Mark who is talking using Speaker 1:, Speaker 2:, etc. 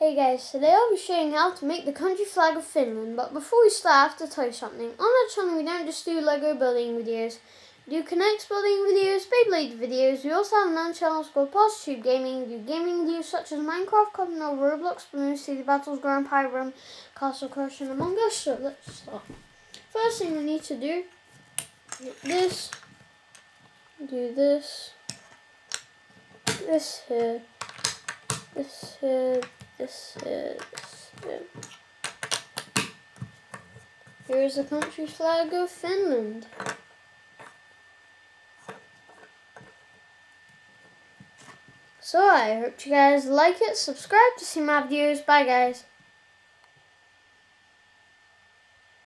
Speaker 1: Hey guys, today I'll be showing how to make the country flag of Finland, but before we start I have to tell you something. On our channel we don't just do LEGO building videos, we do K'NEX building videos, Beyblade videos, we also have another channel called Parsatube Gaming, we do gaming videos such as Minecraft, Covenant, Roblox, Bloons TD Battles, Grand Run, Castle Crush and Among Us, so let's start. First thing we need to do, this, do this, this here, this here, this is Here's the country flag of Finland. So I hope you guys like it. Subscribe to see my videos. Bye guys.